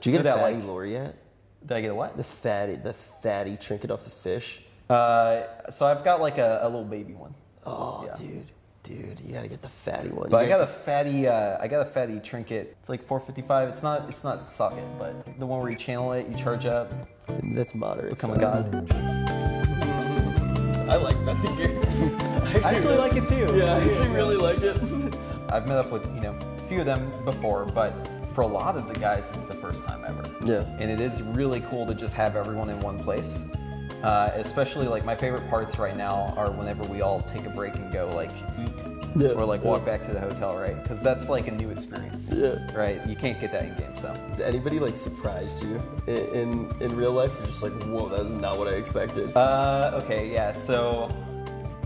Did you get No a fatty like- lure yet? Did I get a what? The fatty, the fatty trinket off the fish. Uh, so I've got like a, a little baby one. Oh, Yeah. dude, dude, you gotta get the fatty one. But You I got a fatty, uh, I got a fatty trinket. It's like 455. It's not, it's not socket, but the one where you channel it, you charge up, That's moderate. become a god. I like that gear. I actually like it too. Yeah, I actually really like it. I've met up with you know a few of them before, but for a lot of the guys, it's the first time ever. Yeah. And it is really cool to just have everyone in one place. Uh, especially like my favorite parts right now are whenever we all take a break and go like eat Yeah, or like yeah. walk back to the hotel, right? Because that's like a new experience. Yeah. Right. You can't get that in game. So. Did anybody like surprised you in in, in real life? You're just like, whoa, that's not what I expected. Uh, okay, yeah. So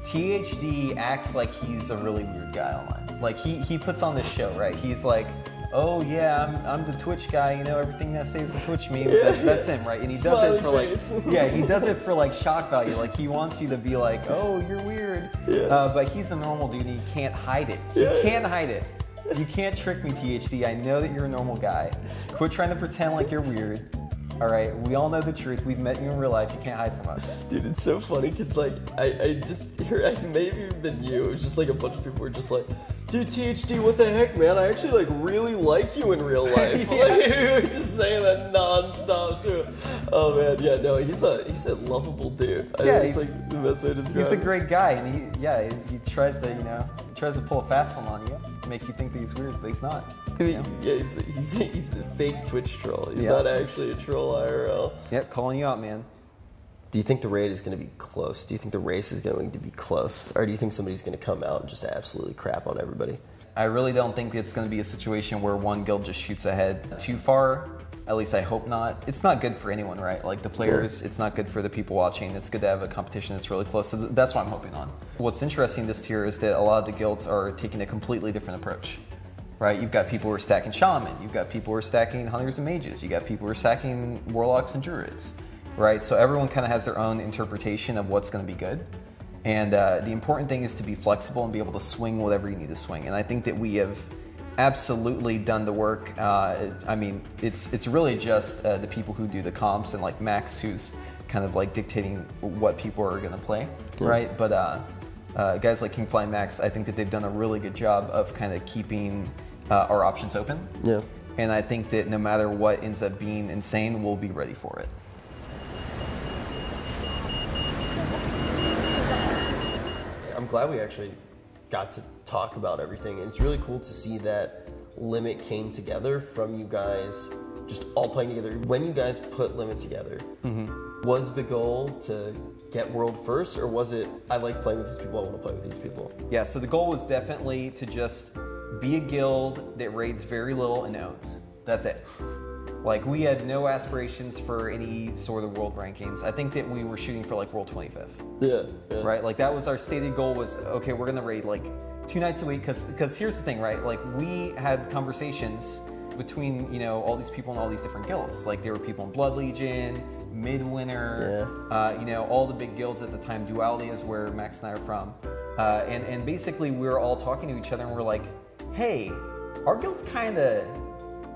THD acts like he's a really weird guy online. Like he he puts on this show, right? He's like, oh yeah, I'm, I'm the Twitch guy. You know, everything I say is the Twitch meme. Yeah. That, that's him, right? And he does Smiley it for like, yeah, he does it for like shock value. Like he wants you to be like, oh, you're weird. Yeah. Uh, but he's a normal dude. and He can't hide it. He Yeah. can't hide it. You can't trick me, THD. I know that you're a normal guy. Quit trying to pretend like you're weird. All right, we all know the truth. We've met you in real life. You can't hide from us. Dude, it's so funny because like I, I just hear I maybe even you. It was just like a bunch of people were just like, dude, THD, what the heck, man? I actually like really like you in real life. Yeah. Like, you were just saying that nonstop too. Oh man, yeah, no, he's a he's a lovable dude. I Yeah, think he's- like the best way to describe. He's a great guy, and he, yeah, he, he tries to, you know, he tries to pull a fast one on you, make you think that he's weird, but he's not. Yeah, he's, he's, he's a fake Twitch troll. He's Yeah. not actually a troll IRL. Yep, calling you out, man. Do you think the raid is going to be close? Do you think the race is going to be close? Or do you think somebody's going to come out and just absolutely crap on everybody? I really don't think it's going to be a situation where one guild just shoots ahead too far. At least I hope not. It's not good for anyone, right? Like the players, it's not good for the people watching. It's good to have a competition that's really close. So th- that's what I'm hoping on. What's interesting this tier is that a lot of the guilds are taking a completely different approach, right? You've got people who are stacking shaman. You've got people who are stacking hunters and mages. You got people who are stacking warlocks and druids, right? So everyone kind of has their own interpretation of what's going to be good. And uh, the important thing is to be flexible and be able to swing whatever you need to swing. And I think that we have absolutely done the work. Uh, I mean, it's it's really just uh, the people who do the comps and like Max, who's kind of like dictating what people are going to play, right? But uh, uh, guys like King Fly Max, I think that they've done a really good job of kind of keeping uh, our options open. Yeah. And I think that no matter what ends up being insane, we'll be ready for it. Glad we actually got to talk about everything. And it's really cool to see that Limit came together from you guys just all playing together. When you guys put Limit together, mm-hmm. was the goal to get world first, or was it, I like playing with these people, I want to play with these people? Yeah, so the goal was definitely to just be a guild that raids very little and owns. That's it. Like we had no aspirations for any sort of world rankings. I think that we were shooting for like world 25th, Yeah. yeah. right? Like that was our stated goal was okay, we're gonna raid like two nights a week because because here's the thing, right? Like we had conversations between you know all these people in all these different guilds. Like there were people in Blood Legion, Midwinter, uh, you know all the big guilds at the time. Duality is where Max and I are from, uh, and and basically we were all talking to each other and we're like, hey, our guild's kind of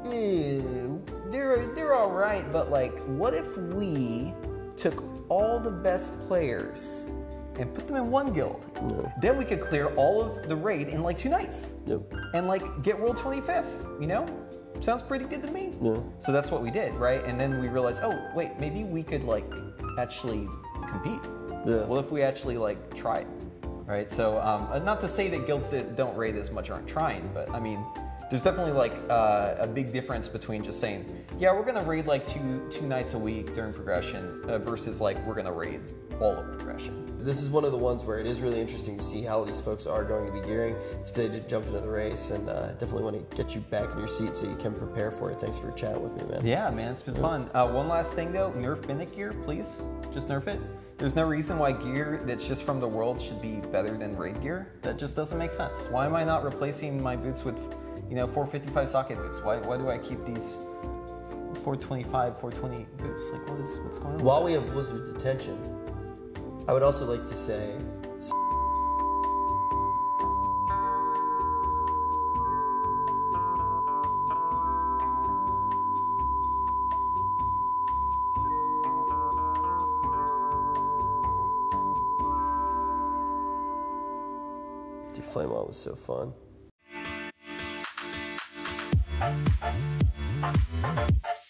they're they're all right, but like, what if we took all the best players and put them in one guild? Yeah. Then we could clear all of the raid in like two nights Yep. and like get world 25th. You know, sounds pretty good to me. Yeah. So that's what we did, right? And then we realized, oh wait, maybe we could like actually compete. Yeah. What if we actually like tried, right? So um, uh, not to say that guilds that don't raid as much aren't trying, but I mean, there's definitely like uh, a big difference between just saying, yeah, we're gonna raid like two two nights a week during progression uh, versus like we're gonna raid all of progression. This is one of the ones where it is really interesting to see how these folks are going to be gearing. It's excited to jump into the race, and uh, definitely want to get you back in your seat so you can prepare for it. Thanks for chatting with me, man. Yeah, man, it's been fun. Uh, one last thing though, nerf Benthic gear, please. Just nerf it. There's no reason why gear that's just from the world should be better than raid gear. That just doesn't make sense. Why am I not replacing my boots with, you know, 455 socket bits. Why, why do I keep these 425, 420 boots? Like, what is, what's going on? While we have Blizzard's attention, I would also like to say Flame on was so fun. Thank you.